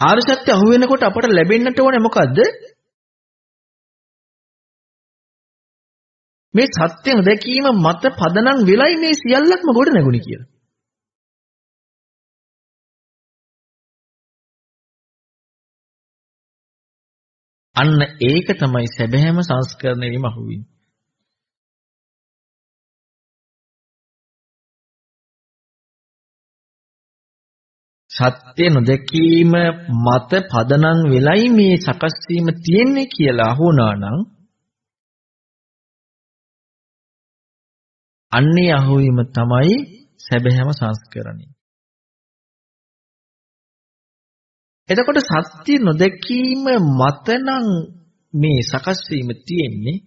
ආර්ය සත්‍ය අහු වෙනකොට අපට ලැබෙන්නට ඕනේ මොකද්ද? මේ සත්‍ය නොදැකීම මත පදනම් වෙලයි මේ සියල්ලක්ම ගොඩ නැගුණේ කියලා. අන්න ඒක තමයි සැබෑම සංස්කරණයෙම අහුවෙන්නේ. සත්‍ය නොදැකීම මත පදනම් වෙලයි මේ සකස් වීම තියෙන්නේ කියලා අහුණා නම් අන්නේ අහුවීම තමයි සැබෑම සංස්කරණය. එතකොට සත්‍ය නොදැකීම මතනම් මේ සකස් වීම තියෙන්නේ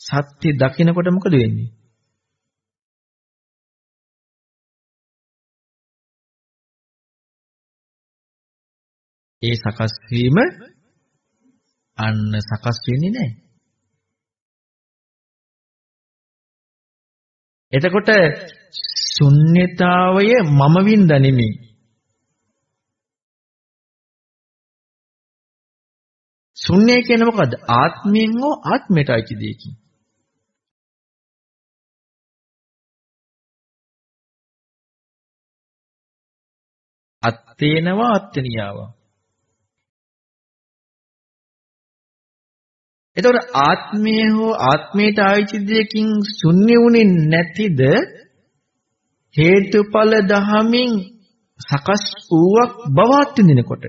සත්‍ය දකිනකොට මොකද වෙන්නේ? ඒ සකස් වීම අන්න සකස් වෙන්නේ නැහැ. එතකොට ශුන්්‍යතාවය මම වින්ද නෙමෙයි. ශුන්‍ය කියන්නේ මොකද්ද? ආත්මයෙන් හෝ ආත්මයට අයිති දෙයකින්. අත්තේනවා අත්තනියාවා. එතකොට ආත්මය හෝ ආත්මයට ආයිති දෙයකින් ශුන්‍ය වුණේ නැතිද හේතුඵල දහමින් සකස් වූවක් බවත් විඳිනකොට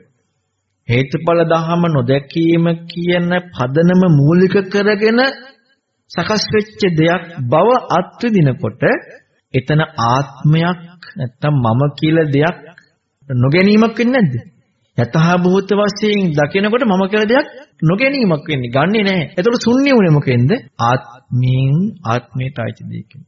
හේතුඵල දහම නොදැකීම කියන පදනම මූලික කරගෙන සකස් වෙච්ච දෙයක් බව අත්විඳිනකොට එතන ආත්මයක් නැත්තම් මම කියලා දෙයක් නොගැනීමක් වෙන්නේ නැද්ද? යථා භූත වශයෙන් දකිනකොට මම කියලා දෙයක් නොගැනීමක් වෙන්නේ. ගන්නෙ නැහැ. ඒතකොට ශුන්‍ය වුනේ මොකෙන්ද? ආත්මයෙන් ආත්මයට ආйти දෙයකින්.